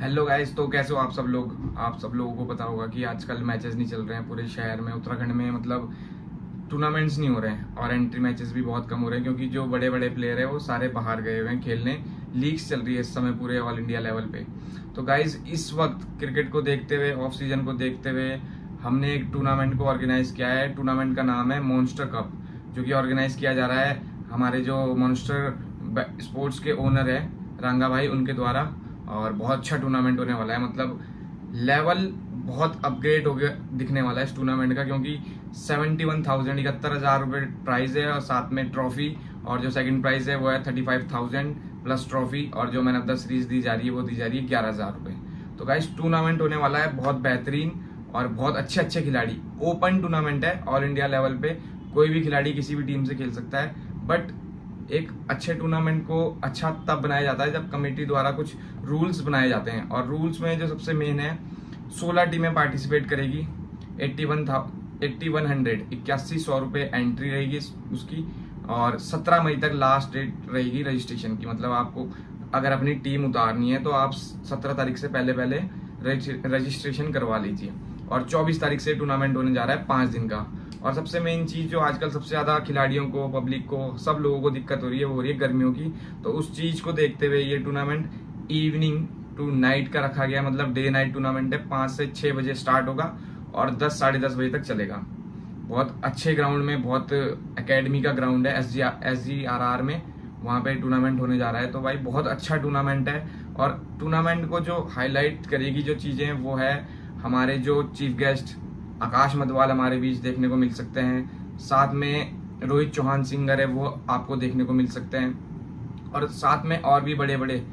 Hello guys तो कैसे हो आप सब लोग? आप सब लोगों को पता होगा कि आजकल मैचेस नहीं चल रहे हैं पूरे शहर में, उत्तराखंड में मतलब टूर्नामेंट्स नहीं हो रहे हैं और एंट्री मैचेस भी बहुत कम हो रहे हैं क्योंकि जो बड़े बड़े प्लेयर हैं वो सारे बाहर गए हुए हैं खेलने। लीग्स चल रही है इस समय पूरे ऑल इंडिया लेवल पे। तो गाइज़ इस वक्त क्रिकेट को देखते हुए ऑफ़ सीज़न को देखते हुए हमने एक टूर्नामेंट को ऑर्गेनाइज किया है। टूर्नामेंट का नाम है मॉन्स्टर कप जो कि ऑर्गेनाइज किया जा रहा है। हमारे जो मॉन्स्टर स्पोर्ट्स के ओनर है, रंगा भाई, उनके द्वारा और बहुत अच्छा टूर्नामेंट होने वाला है। मतलब लेवल बहुत अपग्रेड हो गया, दिखने वाला है इस टूर्नामेंट का, क्योंकि सेवेंटी वन थाउज़ेंड इकहत्तर हज़ार रुपये प्राइज है और साथ में ट्रॉफी और जो सेकंड प्राइज है वो है thirty five thousand plus trophy और जो मैन ऑफ़ द सीरीज़ दी जा रही है, वो दी जा रही है ग्यारह हज़ार रुपये तो गाइस टूर्नामेंट होने वाला है, बहुत बेहतरीन और बहुत अच्छे अच्छे खिलाड़ी। ओपन टूर्नामेंट है ऑल इंडिया लेवल पे कोई भी खिलाड़ी किसी भी टीम से खेल सकता है बट एक अच्छे टूर्नामेंट को अच्छा तब बनाया जाता है जब कमेटी द्वारा कुछ रूल्स बनाए जाते हैं। और रूल्स में जो सबसे मेन है, सोलह टीमें पार्टिसिपेट करेगी। एट्टी वन था एट्टी वन हंड्रेड इक्यासी सौ रुपये एंट्री रहेगी उसकी। और सत्रह मई तक लास्ट डेट रहेगी रजिस्ट्रेशन की। मतलब आपको अगर अपनी टीम उतारनी है तो आप सत्रह तारीख से पहले पहले रजिस्ट्रेशन करवा लीजिए। और चौबीस तारीख से टूर्नामेंट होने जा रहा है पाँच दिन का। और सबसे मेन चीज़ जो आजकल सबसे ज़्यादा खिलाड़ियों को पब्लिक को, सब लोगों को दिक्कत हो रही है, वो हो रही है गर्मियों की। तो उस चीज़ को देखते हुए ये टूर्नामेंट इवनिंग टू नाइट का रखा गया मतलब डे नाइट टूर्नामेंट है, पाँच से छह बजे स्टार्ट होगा और दस, साढ़े दस बजे तक चलेगा। बहुत अच्छे ग्राउंड में, बहुत एकेडमी का ग्राउंड है S G S G R R में, वहाँ पे टूर्नामेंट होने जा रहा है। तो भाई बहुत अच्छा टूर्नामेंट है और टूर्नामेंट को जो हाईलाइट करेगी जो चीज़ें, वो है हमारे जो चीफ गेस्ट आकाश मधवाल हमारे बीच देखने को मिल सकते हैं। साथ में रोहित चौहान सिंगर है, वो आपको देखने को मिल सकते हैं। और साथ में और भी बड़े बड़े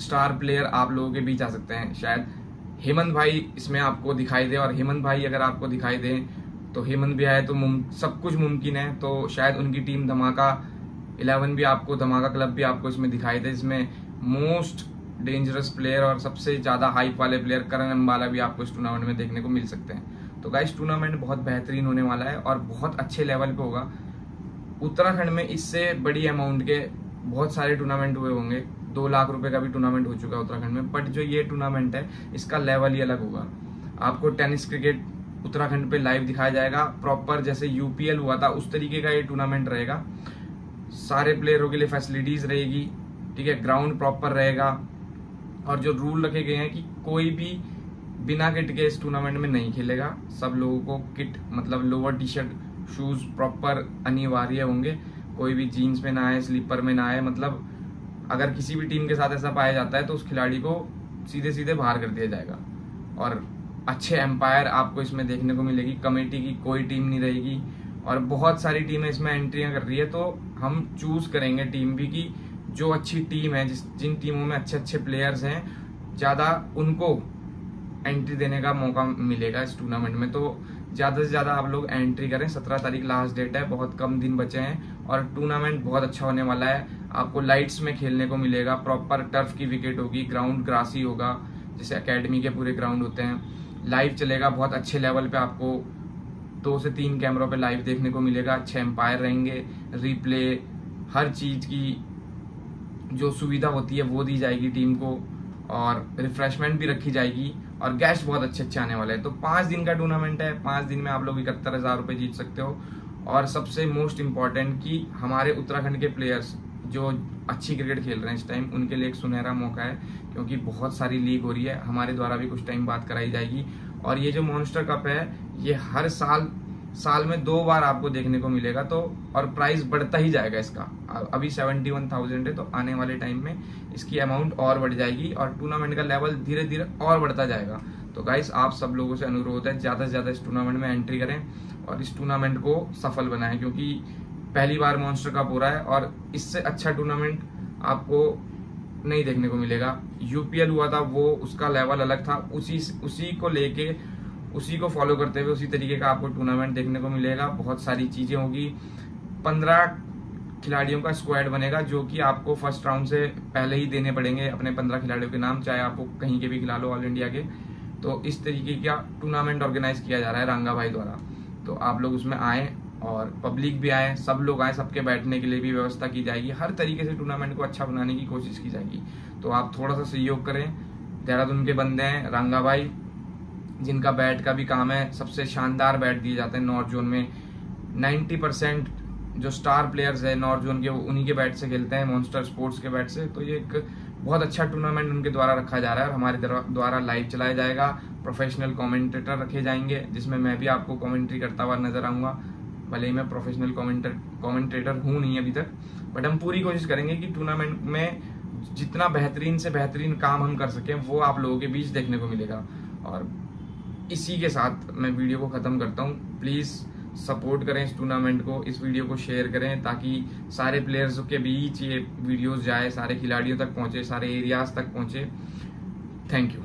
स्टार प्लेयर आप लोगों के बीच आ सकते हैं। शायद हेमंत भाई इसमें आपको दिखाई दे, और हेमंत भाई अगर आपको दिखाई दे तो हेमंत भी आए तो सब कुछ मुमकिन है। तो शायद उनकी टीम धमाका इलेवन भी आपको, धमाका क्लब भी आपको इसमें दिखाई दे इसमें मोस्ट डेंजरस प्लेयर और सबसे ज़्यादा हाइप वाले प्लेयर करण अम्बाला भी आपको इस टूर्नामेंट में देखने को मिल सकते हैं। तो गाइस टूर्नामेंट बहुत बेहतरीन होने वाला है और बहुत अच्छे लेवल पे होगा। उत्तराखंड में इससे बड़ी अमाउंट के बहुत सारे टूर्नामेंट हुए होंगे। दो लाख रुपए का भी टूर्नामेंट हो चुका है उत्तराखंड में। बट जो ये टूर्नामेंट है, इसका लेवल ही अलग होगा। आपको टेनिस क्रिकेट उत्तराखंड पे लाइव दिखाया जाएगा। प्रॉपर जैसे यूपीएल हुआ था, उस तरीके का ये टूर्नामेंट रहेगा। सारे प्लेयरों के लिए फैसिलिटीज़ रहेगी, ठीक है? ग्राउंड प्रॉपर रहेगा। और जो रूल रखे गए हैं कि कोई भी बिना किट के इस टूर्नामेंट में नहीं खेलेगा। सब लोगों को किट मतलब lower T shirt shoes proper अनिवार्य होंगे। कोई भी जीन्स में ना आए स्लीपर में ना आए मतलब अगर किसी भी टीम के साथ ऐसा पाया जाता है तो उस खिलाड़ी को सीधे सीधे बाहर कर दिया जाएगा। और अच्छे एम्पायर आपको इसमें देखने को मिलेगी। कमेटी की कोई टीम नहीं रहेगी। और बहुत सारी टीमें इसमें एंट्रियाँ कर रही है तो हम चूज़ करेंगे टीम भी की जो अच्छी टीम है, जिस, जिन टीमों में अच्छे अच्छे प्लेयर्स हैं, ज़्यादा उनको एंट्री देने का मौका मिलेगा इस टूर्नामेंट में। तो ज़्यादा से ज़्यादा आप लोग एंट्री करें। सत्रह तारीख लास्ट डेट है, बहुत कम दिन बचे हैं और टूर्नामेंट बहुत अच्छा होने वाला है। आपको लाइट्स में खेलने को मिलेगा प्रॉपर टर्फ की विकेट होगी ग्राउंड ग्रासी होगा, जैसे अकेडमी के पूरे ग्राउंड होते हैं। लाइव चलेगा, बहुत अच्छे लेवल पे आपको दो से तीन कैमरों पे लाइव देखने को मिलेगा। अच्छे एम्पायर रहेंगे रिप्ले हर चीज़ की जो सुविधा होती है वो दी जाएगी टीम को और रिफ्रेशमेंट भी रखी जाएगी और गेस्ट बहुत अच्छे अच्छे आने वाले हैं। तो पाँच दिन का टूर्नामेंट है, पाँच दिन में आप लोग इकहत्तर हज़ार रुपये जीत सकते हो। और सबसे मोस्ट इंपॉर्टेंट कि हमारे उत्तराखंड के प्लेयर्स जो अच्छी क्रिकेट खेल रहे हैं इस टाइम उनके लिए एक सुनहरा मौका है, क्योंकि बहुत सारी लीग हो रही है। हमारे द्वारा भी कुछ टाइम बात कराई जाएगी। और ये जो मॉन्स्टर कप है, ये हर साल साल में दो बार आपको देखने को मिलेगा तो और प्राइस बढ़ता ही जाएगा इसका। अभी सेवेंटी वन थाउज़ेंड है तो आने वाले टाइम में इसकी अमाउंट और बढ़ जाएगी और टूर्नामेंट का लेवल धीरे धीरे और बढ़ता जाएगा। तो गाइस आप सब लोगों से अनुरोध है, ज़्यादा से ज़्यादा इस टूर्नामेंट में एंट्री करें और इस टूर्नामेंट को सफल बनाएँ, क्योंकि पहली बार मॉन्स्टर कप हो रहा है और इससे अच्छा टूर्नामेंट आपको नहीं देखने को मिलेगा। यूपीएल हुआ था, वो उसका लेवल अलग था, उसी उसी को लेके उसी को फॉलो करते हुए उसी तरीके का आपको टूर्नामेंट देखने को मिलेगा। बहुत सारी चीज़ें होगी। पंद्रह खिलाड़ियों का स्क्वाड बनेगा, जो कि आपको फ़र्स्ट राउंड से पहले ही देने पड़ेंगे अपने पंद्रह खिलाड़ियों के नाम, चाहे आपको कहीं के भी खिला लो ऑल इंडिया के। तो इस तरीके का टूर्नामेंट ऑर्गेनाइज किया जा रहा है रंगा भाई द्वारा। तो आप लोग उसमें आए और पब्लिक भी आए, सब लोग आए, सबके बैठने के लिए भी व्यवस्था की जाएगी। हर तरीके से टूर्नामेंट को अच्छा बनाने की कोशिश की जाएगी। तो आप थोड़ा सा सहयोग करें। देहरादून के बंदे हैं, रंगा भाई। जिनका बैट का भी काम है, सबसे शानदार बैट दिए जाते हैं नॉर्थ जोन में। 90 परसेंट जो स्टार प्लेयर्स है नॉर्थ जोन के, वो उन्हीं के बैट से खेलते हैं मॉन्स्टर स्पोर्ट्स के बैट से। तो ये एक बहुत अच्छा टूर्नामेंट उनके द्वारा रखा जा रहा है और हमारे द्वारा लाइव चलाया जाएगा। प्रोफेशनल कमेंटेटर रखे जाएँगे, जिसमें मैं भी आपको कमेंट्री करता हुआ नज़र आऊँगा। भले ही मैं प्रोफेशनल कमेंटेटर हूँ नहीं अभी तक बट हम पूरी कोशिश करेंगे कि टूर्नामेंट में जितना बेहतरीन से बेहतरीन काम हम कर सकें, वो आप लोगों के बीच देखने को मिलेगा। और इसी के साथ मैं वीडियो को ख़त्म करता हूँ। प्लीज़ सपोर्ट करें इस टूर्नामेंट को, इस वीडियो को शेयर करें ताकि सारे प्लेयर्स के बीच ये वीडियोस जाए, सारे खिलाड़ियों तक पहुँचे, सारे एरियाज़ तक पहुँचे। Thank you